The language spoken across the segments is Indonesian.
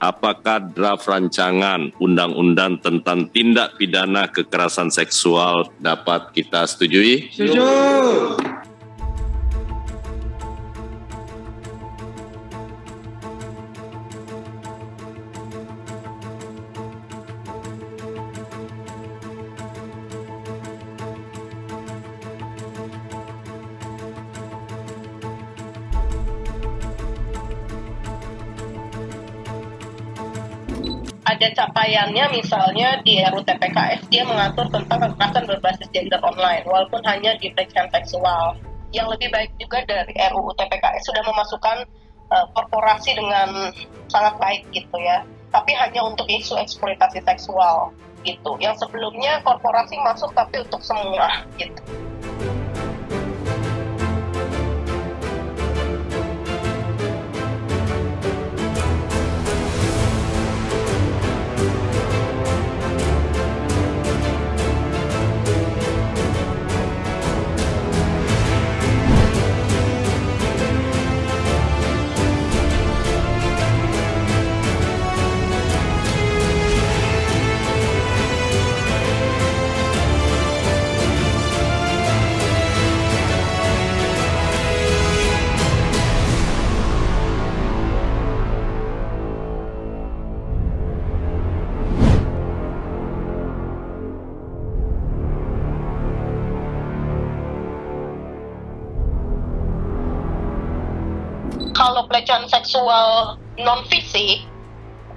apakah draft rancangan undang-undang tentang tindak pidana kekerasan seksual dapat kita setujui? Setuju. Ada capaiannya misalnya di RUU TPKS dia mengatur tentang kekerasan berbasis gender online walaupun hanya di pelecehan seksual. Yang lebih baik juga dari RUU TPKS sudah memasukkan uh, korporasi dengan sangat baik gitu ya. Tapi hanya untuk isu eksploitasi seksual gitu. Yang sebelumnya korporasi masuk tapi untuk semua gitu. Kalau pelecehan seksual non fisik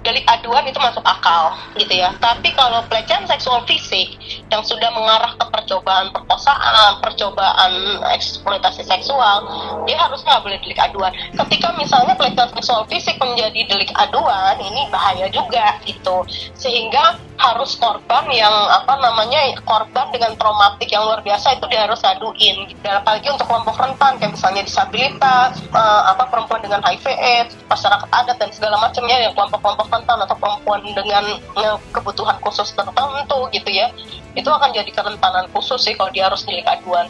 delik aduan itu masuk akal gitu ya. Tapi kalau pelecehan seksual fisik yang sudah mengarah ke percobaan perkosaan, percobaan eksploitasi seksual, dia harusnya nggak boleh delik aduan. Ketika misalnya pelecehan seksual fisik menjadi delik aduan, ini bahaya juga gitu. Sehingga harus korban yang apa namanya korban dengan traumatik yang luar biasa itu dia harus ngaduin dan apalagi untuk kelompok rentan kayak misalnya disabilitas uh, apa perempuan dengan HIV AIDS masyarakat adat dan segala macamnya yang kelompok-kelompok rentan atau perempuan dengan uh, kebutuhan khusus tertentu gitu ya itu akan jadi kerentanan khusus sih kalau dia harus delik aduan